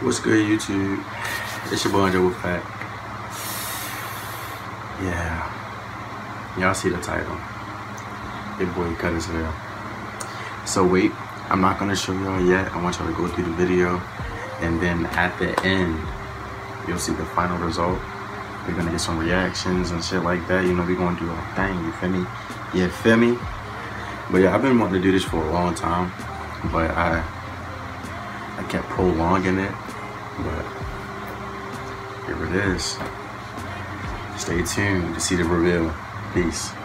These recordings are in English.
What's good, YouTube? It's your boy Joe Fat. Yeah, y'all see the title. Big boy cut his hair. So wait, I'm not gonna show y'all yet. I want y'all to go through the video, and then at the end, you'll see the final result. We're gonna get some reactions and shit like that. You know, we're gonna do our thing. You feel me? You feel me? But yeah, I've been wanting to do this for a long time, but I I kept prolonging it but here it is. Stay tuned to see the reveal. Peace.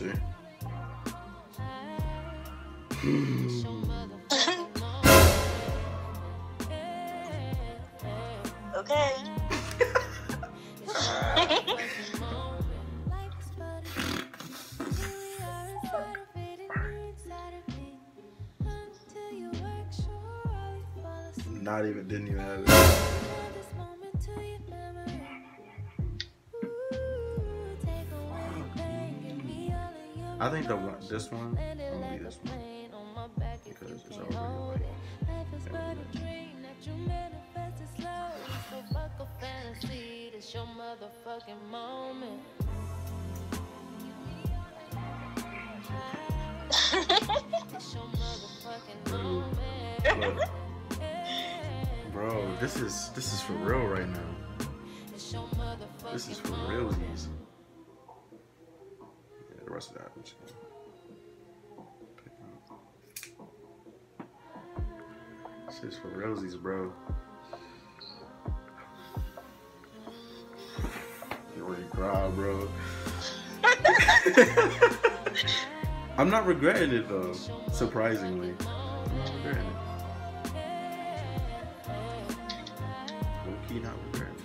See? okay. Not even didn't even have it. I think the one, this one, I'm be this one because it's already moment. Bro, this is this is for real right now. This is for realsies. Yeah, the rest of that I'm just gonna pick out. This is for realsies, bro. You ready to cry, bro? I'm not regretting it though, surprisingly. I'm not regretting it. Low key not regretting it.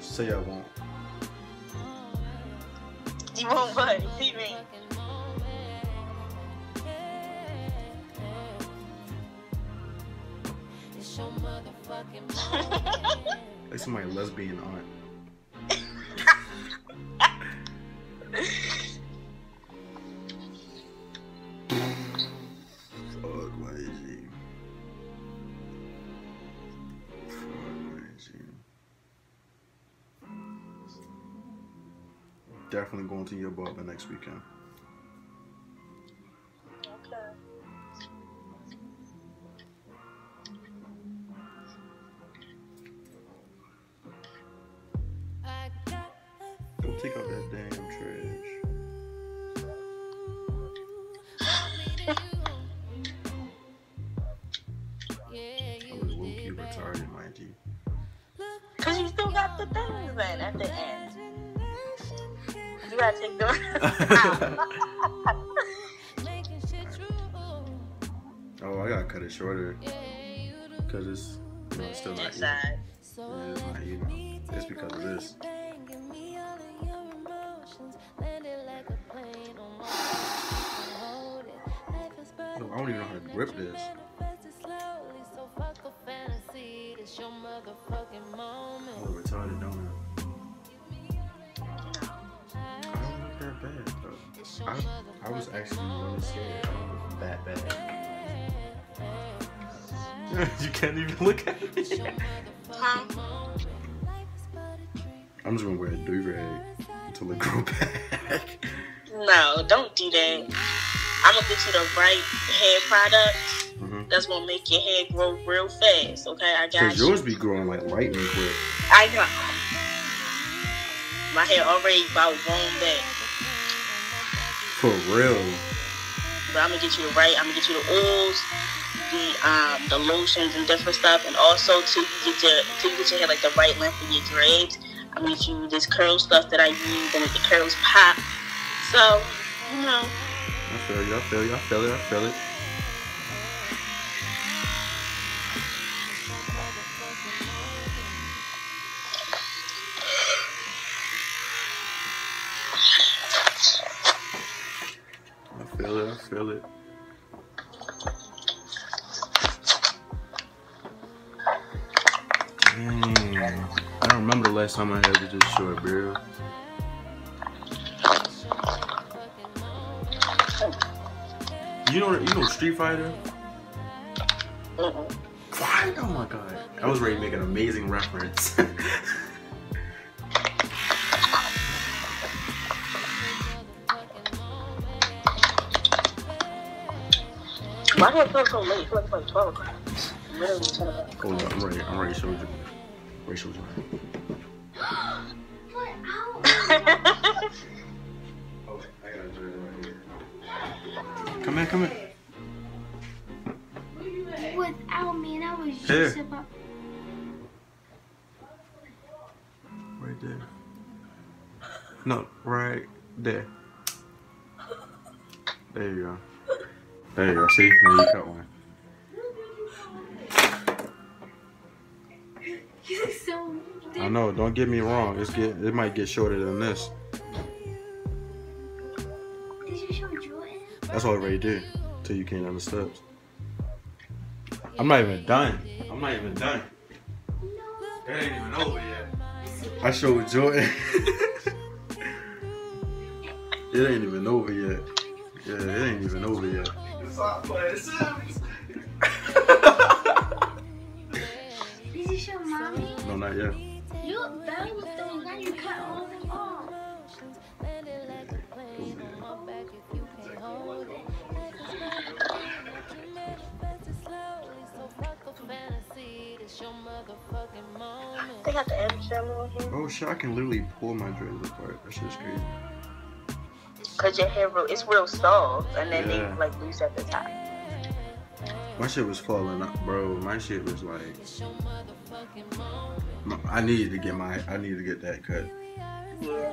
Say I won't. You won't what? See me. Like somebody lesbian aunt. Definitely going to your barber next weekend. You gotta take them out. Oh, I gotta cut it shorter. Cause it's, you know, still not even. Yeah, it's not even. It's because of this. No, I don't even know how to grip this. I look retarded, don't I? Bad, though. I, I was actually really scared. I that bad. you can't even look at me. Huh? I'm just gonna wear a do-rag until it grow back. No, don't do that. I'm gonna get you the right hair product Mhm. that's gonna make your hair grow real fast. Okay, I got Cause you. yours be growing like lightning quick. I know. My hair already about grown back. For real. But I'm gonna get you the right. I'm gonna get you the oils, the um, the lotions and different stuff, and also to get your to get your hair like the right length for your dreads. I'm gonna get you this curl stuff that I use, and make the curls pop. So, you know, I feel you, I feel you, I feel it, I feel it. Feel it. I feel it. Dang. I don't remember the last time I had this short, bro. You know, you know Street Fighter. What? Oh my god! I was ready to make an amazing reference. Why do I feel so late? I feel like it's like 12 o'clock. Literally 10 o'clock. Oh, Hold on, I'm ready. I'm ready to show you. Ready to show you. Oh, I gotta do it right here. Come in, come in. Without me, and I was Here. just about. Right there. No, right there. There you go. There you go. See? Now you cut one. So. I know. Don't get me wrong. It's get. It might get shorter than this. Did you show Jordan? That's all I already did. Till you came down the steps. I'm not even done. I'm not even done. No. It ain't even over yet. I showed Jordan. it ain't even over yet. Yeah, it ain't even over yet. Did you show mommy? no, not yet. You look better with those. Now you cut all of them off. They got the edge channel on here. Oh shit, I can literally pull my dreads apart. That shit's crazy. Cause your hair, real, it's real soft, and then Yeah. they like loose at the top. My shit was falling up, bro. My shit was like. I needed to get my. I needed to get that cut. Yeah.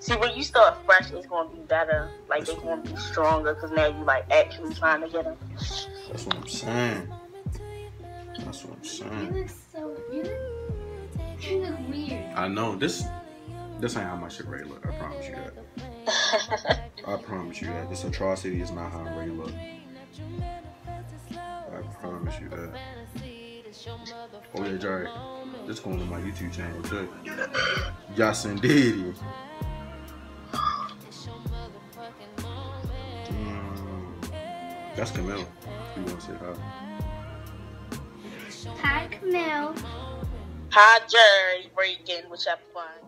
See, when you start fresh, it's gonna be better. Like they're gonna be stronger, cause now you like actually trying to get them. That's what I'm saying. That's what I'm You saying. look so. You look. You look weird. I know this. This ain't how my shit really look. I promise you that. I promise you that. This atrocity is not how I'm ready look. I promise you that. Oh yeah, Jerry. This going to my YouTube channel too. Yes indeed. Mm, that's Camille. You wanna say hi? Hi, Camille. Hi, Jerry, breaking, whichever one.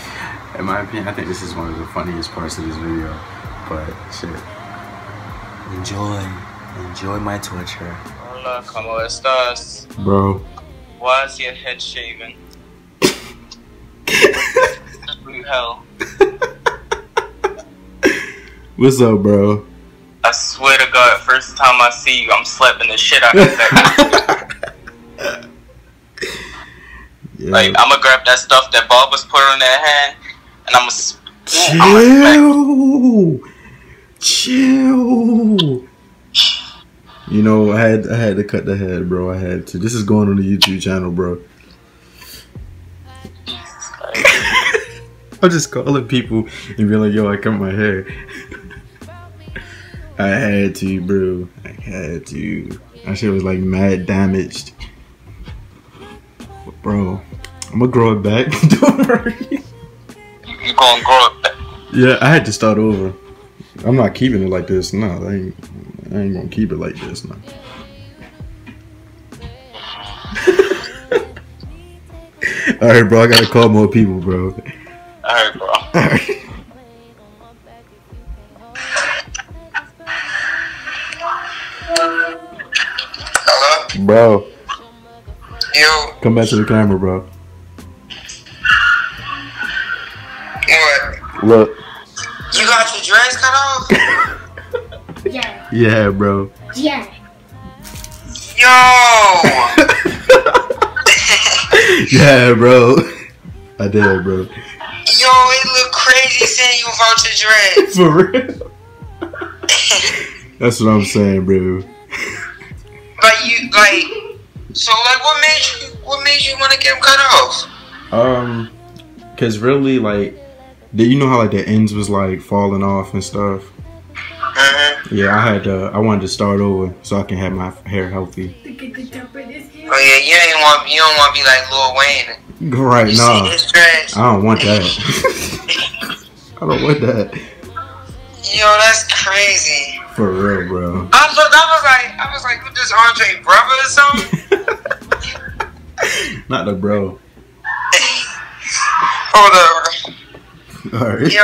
in my opinion, I think this is one of the funniest parts of this video. But shit, enjoy, enjoy my torture, Hola, ¿cómo estás? bro. Why is your head shaven? Blue hell. What's up, bro? I swear to God, first time I see you, I'm slapping the shit out of that. Yeah. like, I'm gonna grab that stuff that Bob was putting on that hand, and I'm gonna. Chill, chill. You know, I had I had to cut the head, bro. I had to. This is going on the YouTube channel, bro. I'm just calling people and be like, "Yo, I cut my hair." I had to, bro. I had to. That shit was like mad damaged, But, bro. I'm gonna grow it back. Don't worry. You gonna grow back. Yeah, I had to start over. I'm not keeping it like this. No, I ain't, I ain't gonna keep it like this. No. All right, bro. I gotta call more people, bro. Alright, bro. All right. Hello? Bro, Yo, come back to the camera, bro. Look. You got your dreads cut off? Yeah. Yeah, bro. Yeah. Yo! Yeah, bro. I did, bro. Yo, it look crazy seeing you without your dreads. For real. That's what I'm saying, bro. But you like, so like, what made you? What made you want to get them cut off? Um, cause really, like, the, you know how like the ends was like falling off and stuff. Uh-huh. Yeah, I had to. I wanted to start over so I can have my hair healthy. Oh yeah, you ain't want. You don't want to be like Lil Wayne. Right? You No, see? I don't want that. I don't want that. Yo, that's crazy. For real, bro. I looked. I was like, I was like, what this Andre brother or something? Not the bro. Hold up. Alright. Yo.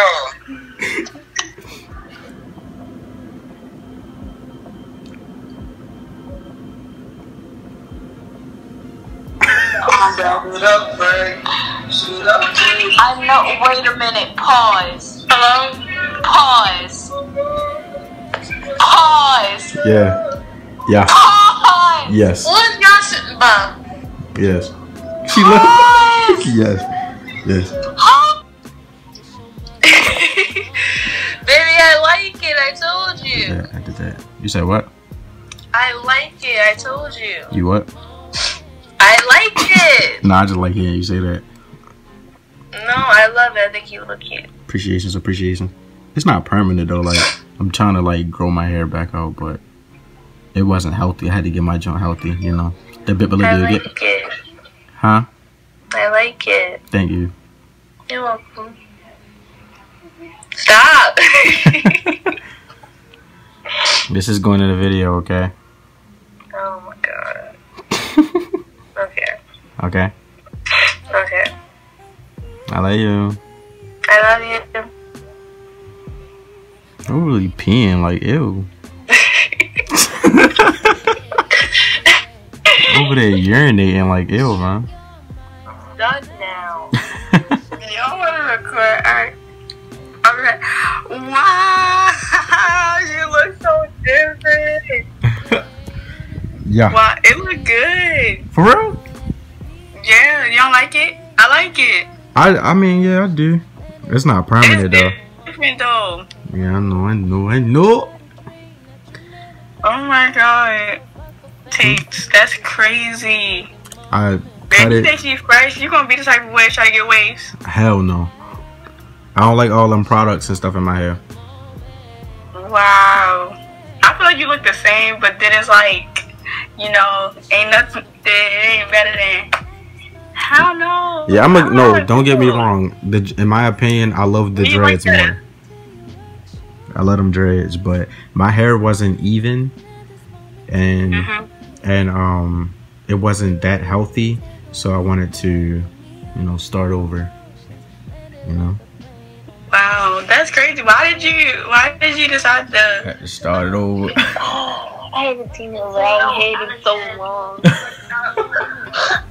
Shoot up, Frank. Shoot up, G. I know. Wait a minute. Pause. Hello. Pause. Pause. Yeah. Yeah. Pause. Yes. What y'all sitting by? Yes. She left. Yes. Yes. Huh? Baby, I like it. I told you. Yeah, I did that. You said what? I like it. I told you. You what? I like it. Nah, I just like hearing you say that. No, I love it. I think you look cute. Appreciation's appreciation. It's not permanent though. Like I'm trying to like grow my hair back out, but it wasn't healthy. I had to get my joint healthy. You know, the bit I like like get, it. huh? I like it. Thank you. You're welcome. Stop. This is going in the video, okay? oh my god. Okay. Okay. Okay. I love you. I love you. I'm really peeing like ew. Over there urinating like ew, man. Done now. Y'all want to record? Alright. Wow. You look so different. yeah. Wow. It look good. For real? Yeah. Y'all like it? I like it. I I mean yeah I do. It's not permanent though. different though. Yeah I know I know I know. Oh my god. Takes. That's crazy. I If you think you fresh, you gonna be the type of way try to get waves. Hell no. I don't like all them products and stuff in my hair. Wow. I feel like you look the same, but then it's like, you know, ain't nothing, it ain't better than. I don't know. Yeah, I'm a no. Don't get me wrong. The, in my opinion, I love the You like dreads that? more. I love them dreads, but my hair wasn't even, and Mhm. and um, it wasn't that healthy. So I wanted to, you know, start over. You know, Wow, that's crazy. Why did you? Why did you decide to? had to start it over. I haven't seen a long head in so long.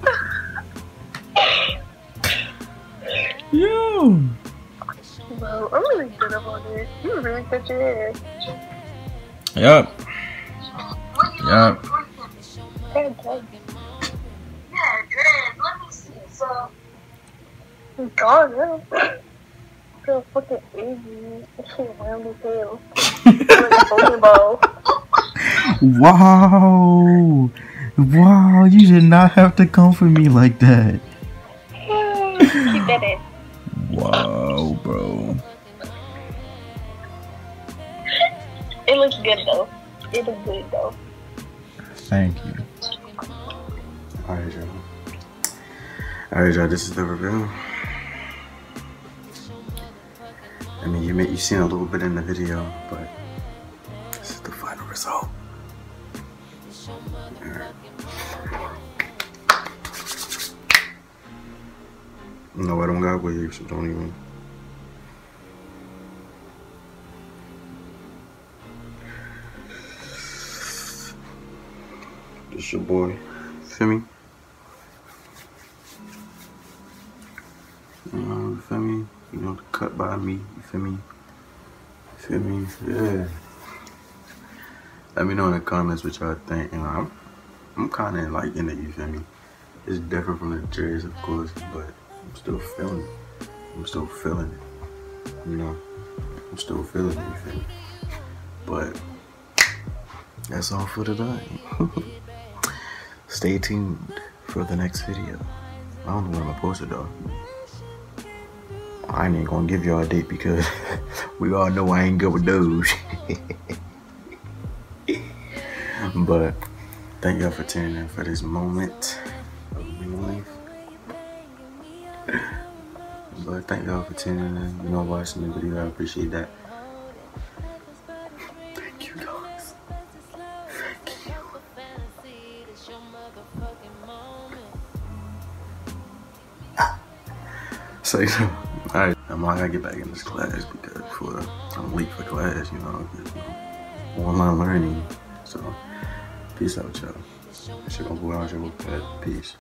Yo. Well, I'm really good about this. You really cut your hair. Yup. Wow. Wow. You did not have to come for me like that. Keep that in. Wow, bro. It looks good though. It looks good though. Thank you. Alright, y'all. Alright, y'all. This is the reveal. I mean, you may, you've seen a little bit in the video, but this is the final result. No, I don't got waves, so don't even. This your boy. Feel me? Uh, you feel me? You know, cut by me. You feel me? Feel me? Yeah. Let me know in the comments what y'all think. You know, I'm, I'm kind of like in it. You feel me? It's different from the dreads, of course, but I'm still feeling it. I'm still feeling it. You know, I'm still feeling it. But that's all for today. Stay tuned for the next video. I don't know when I'm gonna post it though. I ain't gonna give y'all a date because we all know I ain't good with those. but thank y'all for tuning in for this moment But thank y'all for tuning in. You know, watching the video. I appreciate that. Thank you guys. Thank you. motherfucking moment. So, alright, I'm not gonna get back in this class because for I'm late for class, you know, you know, online learning. So, peace out, y'all. It's your boy, Andre Peace.